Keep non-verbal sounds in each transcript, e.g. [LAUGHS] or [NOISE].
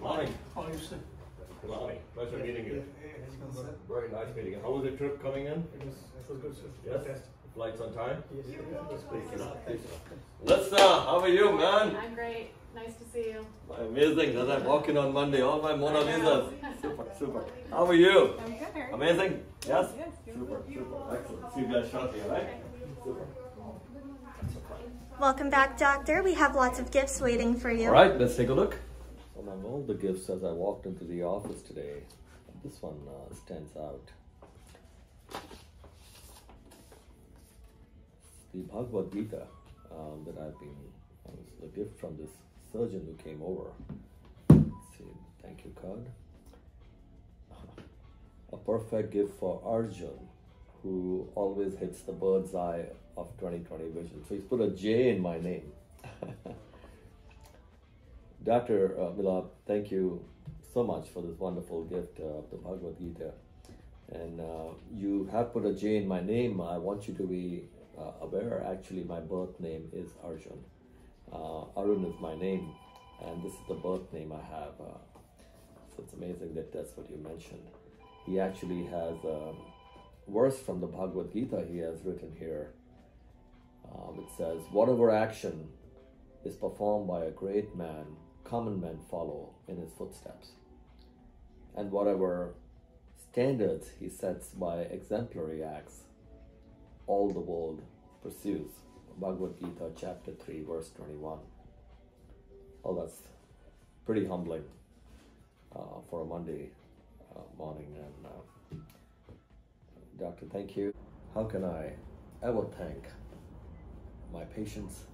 Morning. How are you, sir? Good morning. Pleasure meeting you. It's been. Very nice meeting you. How was the trip coming in? It was, it was good, sir. Yes? Fantastic. Flights on time? Yes, it was great. Thanks a lot. Thanks a lot. Lisa, how are you, man? I'm great. Nice to see you. Amazing. As I'm walking on Monday, all my Mona I know. Lisas. [LAUGHS] Super, super. How are you? I'm good. Harry. Amazing? Yes? Yes, you're Super, super. Excellent. See you guys shortly, alright? Super. Welcome back, Doctor. We have lots of gifts waiting for you. Alright, let's take a look. Among all the gifts as I walked into the office today, this one uh, stands out. The Bhagavad Gita um, that I've been, was a gift from this surgeon who came over. Let's see, thank you card. A perfect gift for Arjun, who always hits the bird's eye of 2020 vision. So he's put a J in my name. [LAUGHS] Dr. Uh, Milad, thank you so much for this wonderful gift uh, of the Bhagavad Gita. And uh, you have put a J in my name. I want you to be aware, actually, my birth name is Arjun. Arun is my name, and this is the birth name I have. So it's amazing that that's what you mentioned. He actually has a verse from the Bhagavad Gita he has written here. Uh, which says, Whatever action is performed by a great man, common men follow in his footsteps. And whatever standards he sets by exemplary acts, all the world pursues. Bhagavad Gita, chapter 3, verse 21. Oh, that's pretty humbling uh, for a Monday uh, morning. And, uh, Doctor, thank you. How can I ever thank my patients,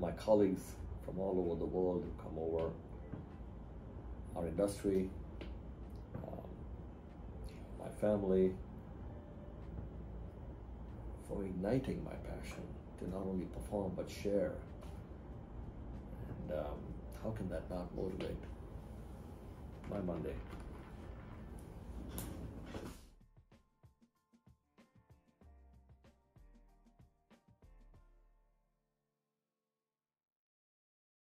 my colleagues from all over the world who come over, our industry, um, my family, for igniting my passion to not only perform but share. And um, how can that not motivate my Monday?